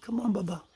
Come on, Baba.